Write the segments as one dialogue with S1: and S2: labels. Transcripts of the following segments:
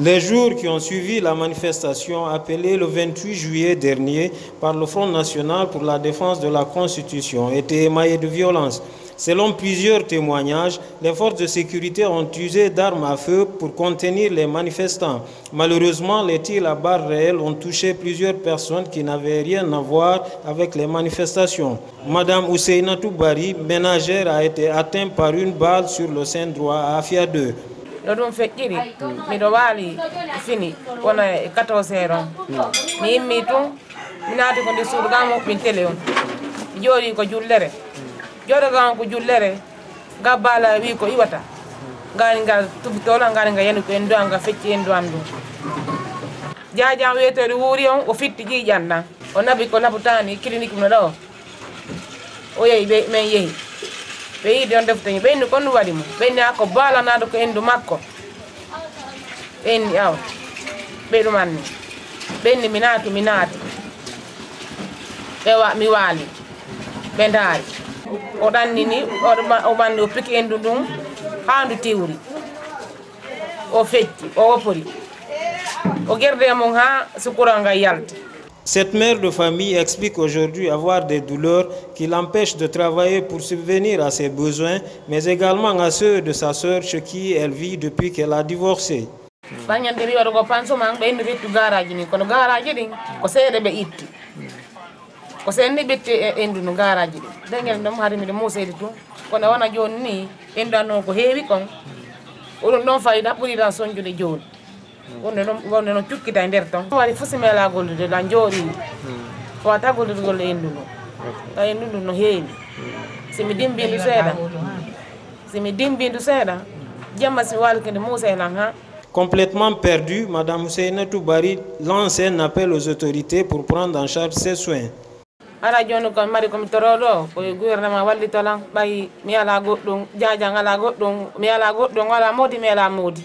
S1: Les jours qui ont suivi la manifestation appelée le 28 juillet dernier par le Front national pour la défense de la Constitution étaient émaillés de violence. Selon plusieurs témoignages, les forces de sécurité ont usé d'armes à feu pour contenir les manifestants. Malheureusement, les tirs à barres réelles ont touché plusieurs personnes qui n'avaient rien à voir avec les manifestations. Madame Ousseina Toubari, ménagère, a été atteinte par une balle sur le sein droit à Afia 2.
S2: Ɗo ɗum feƴƴiri miɗo waali fini wona e 14 heure on mi yimmi tun mi naati ko nder suudu ga moɓɓin télé on mi jooɗi ko jullere jooɗo gam ko jullere ga wi ko iwata. Ngari ngal tubitola ngari nga yenu ko en nga fecci en duwan ɗum jajam wiyetede wuuri on o fitti ƴiƴan ɗan o nabi ko labotani clinique mno ɗo o men yeehi ɓe yiɗi on defteñi ɓenni ko ɗum waɗi mo ɓenni hakko balanaɗo ko endu makko ɓenni aw ɓe ɗumanni ɓenni mi naatu mi naati ɓe mi waali ɓe ndaari o ɗannini o manni o piki endu ndun haa ndu tiwri o fecci o woppori o gerde mum haa sukural ngal
S1: Cette mère de famille explique aujourd'hui avoir des douleurs qui l'empêchent de travailler pour subvenir à ses besoins, mais également à ceux de sa sœur chez qui elle vit depuis qu'elle a divorcé.
S2: Cukkita e nder ton ɗan fowata ta no. Heewi dimbindu seeɗa dimbindu seeɗa jamma ha.
S1: Complètement perdue, Madame Hussein Toubari lance un appel aux autorités pour prendre en charge ses soins.
S2: ala joni ko mari komi toroɗo koye gouvernement wallitolan ɓayi mi ala goɗɗum jajan ala goɗɗum mi ala goɗɗum ala moodi mi ala moodi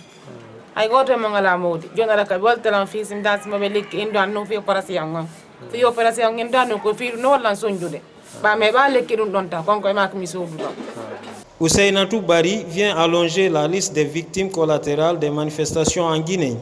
S2: hay goto e mo ala moodi joni aɗa kaɓe waltalan fi sim dasimoɓe lekki indu an ɗum fi opération on fi opération indu an ɗum ko fiiɗu no wallan soñjude ɓa mais ɓa lekki ɗum ɗon ta konko e mako mi sohdu ɗon
S1: Ousseinatou Bari vient allonger la liste des victimes collatérales des manifestations en Guinée.